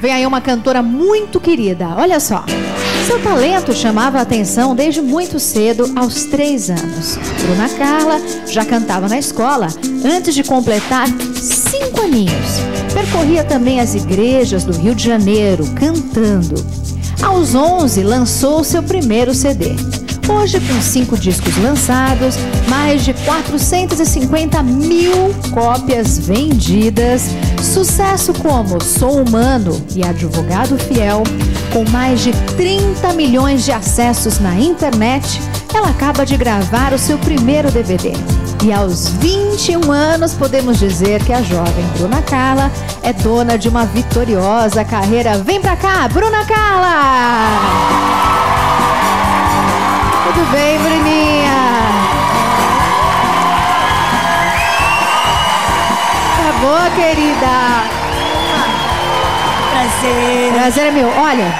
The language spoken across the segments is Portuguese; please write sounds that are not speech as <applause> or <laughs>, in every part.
Vem aí uma cantora muito querida. Olha só. Seu talento chamava a atenção desde muito cedo, aos três anos. Bruna Carla já cantava na escola antes de completar cinco aninhos. Percorria também as igrejas do Rio de Janeiro, cantando. Aos 11, lançou seu primeiro CD. Hoje, com cinco discos lançados, mais de 450 mil cópias vendidas, sucesso como Sou Humano e Advogado Fiel, com mais de 30 milhões de acessos na internet, ela acaba de gravar o seu primeiro DVD. E aos 21 anos, podemos dizer que a jovem Bruna Carla é dona de uma vitoriosa carreira. Vem pra cá, Bruna Carla! Tudo bem, Bruninha? Boa, querida? Prazer. Prazer é meu. Olha,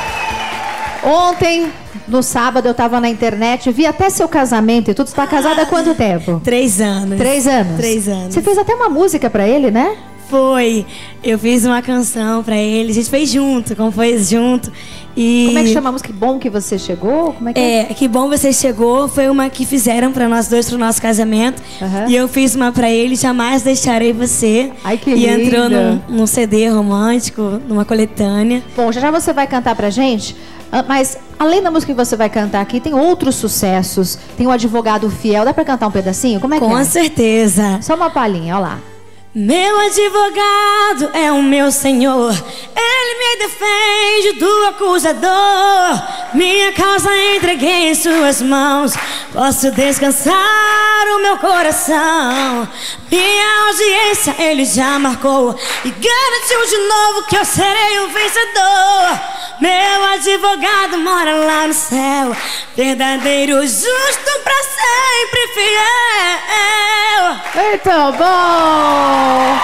ontem, no sábado, eu tava na internet, vi até seu casamento e tudo. Você tá casada há quanto tempo? Três anos. Três anos? Três anos. Você fez até uma música pra ele, né? Foi. Eu fiz uma canção pra ele. A gente fez junto, compôs junto. E... Como é que chama a música? Que bom que você chegou? Como é que é? Que bom você chegou. Foi uma que fizeram pra nós dois pro nosso casamento. Aham. E eu fiz uma pra ele, Jamais Deixarei Você. Ai, que E entrou linda. num, num CD romântico, numa coletânea. Bom, já já você vai cantar pra gente, ah, mas além da música que você vai cantar aqui, tem outros sucessos. Tem o Advogado Fiel. Dá pra cantar um pedacinho? Como é que Com é? certeza. Só uma palhinha, ó lá. Meu advogado é o meu senhor, ele me defende do acusador. Minha causa entreguei em suas mãos, posso descansar o meu coração. Minha audiência ele já marcou e garantiu de novo que eu serei o vencedor. Meu advogado mora lá no céu, verdadeiro, justo pra sempre fiel. Muito bom!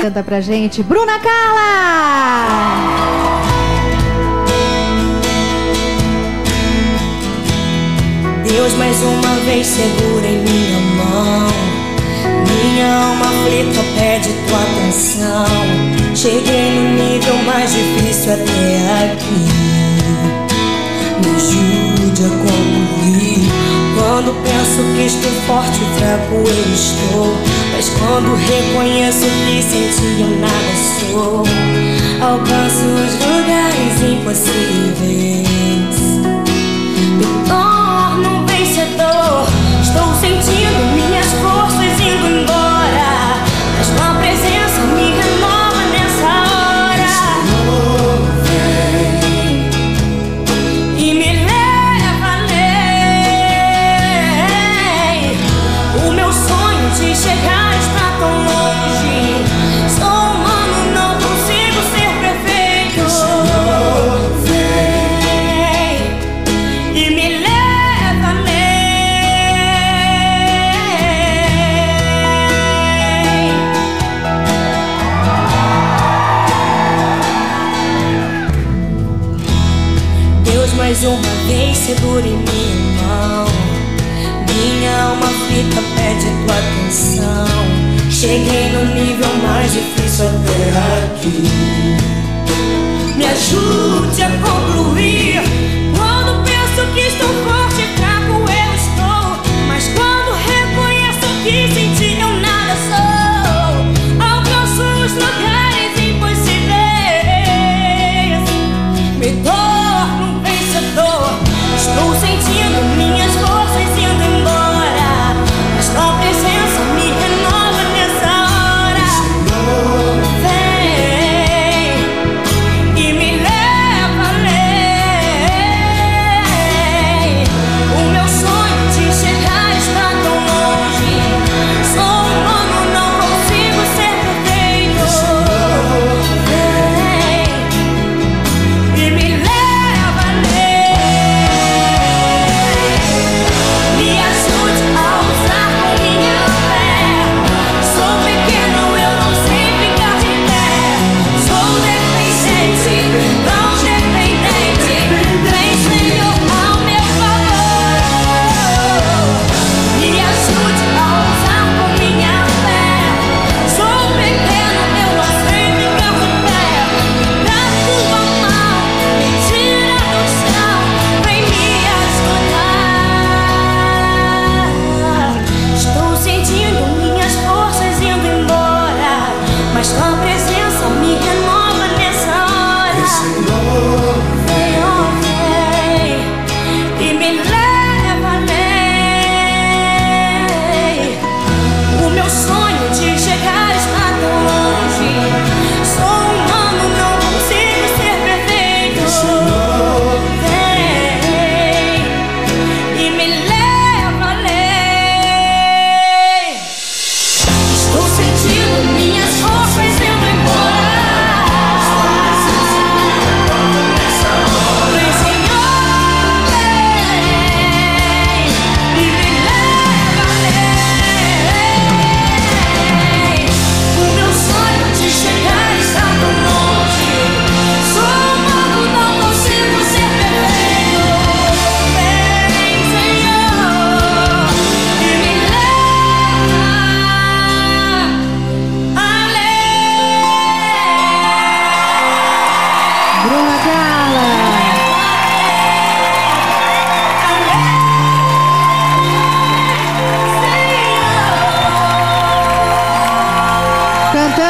Canta pra gente, Bruna Carla! Deus mais uma vez segura em minha mão. Minha alma aflita pede tua atenção. Cheguei no nível mais difícil até aqui. Me ajude a concluir. Quando penso que estou forte fraco, eu estou. Mas quando reconheço que senti, eu nada sou. Alcanço os lugares impossíveis. Me torno um vencedor. Estou sentindo mais uma vez segura em minha mão. Minha alma aflita pede tua atenção. Cheguei no nível mais difícil até aqui. Me ajude a concluir.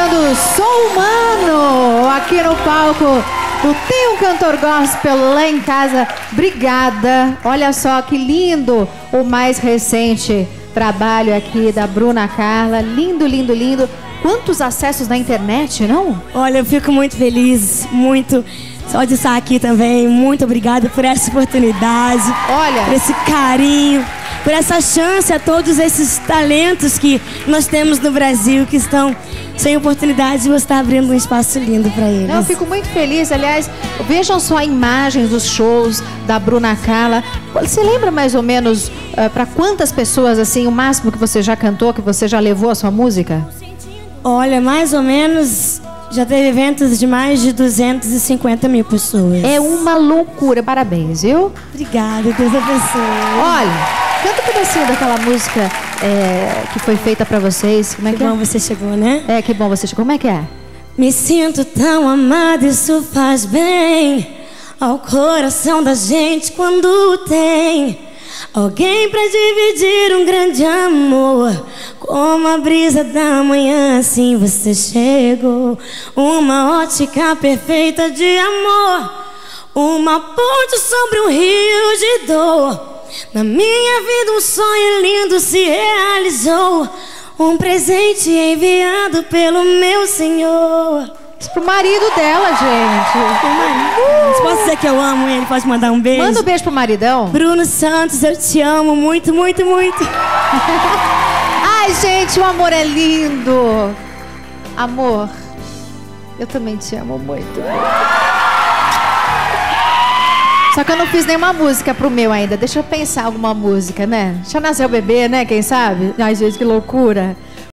Cantando Sou Humano aqui no palco do Tem um Cantor Gospel lá em casa. Obrigada. Olha só que lindo o mais recente trabalho aqui da Bruna Carla. Lindo, lindo, lindo. Quantos acessos na internet, não? Olha, eu fico muito feliz, muito. Só de estar aqui também. Muito obrigada por essa oportunidade. Olha. Por esse carinho, por essa chance a todos esses talentos que nós temos no Brasil que estão sem oportunidade de você estar abrindo um espaço lindo para eles. Não, eu fico muito feliz. Aliás, vejam só imagens dos shows da Bruna Carla. Você lembra mais ou menos uh, eh, para quantas pessoas, assim, o máximo que você já cantou, que você já levou a sua música? Olha, mais ou menos já teve eventos de mais de 250 mil pessoas. É uma loucura. Parabéns, viu? Obrigada, Deus abençoe. Olha, canta um pedacinho daquela música é, que foi feita para vocês. Como é que, que é? bom você chegou, né? É, que bom você chegou. Como é que é? Me sinto tão amada, isso faz bem ao coração da gente quando tem Alguém para dividir um grande amor, como a brisa da manhã, assim você chegou. Uma ótica perfeita de amor, uma ponte sobre um rio de dor. Na minha vida um sonho lindo se realizou, um presente enviado pelo meu Senhor. Isso pro marido dela, gente. Uh! Posso dizer que eu amo ele? Pode mandar um beijo? Manda um beijo pro maridão. Bruno Santos, eu te amo muito, muito, muito. <laughs> Ai, gente, o amor é lindo. Amor, eu também te amo muito. Só que eu não fiz nenhuma música pro meu ainda. Deixa eu pensar alguma música, né? Deixa nascer o bebê, né? Quem sabe? Ai, gente, que loucura.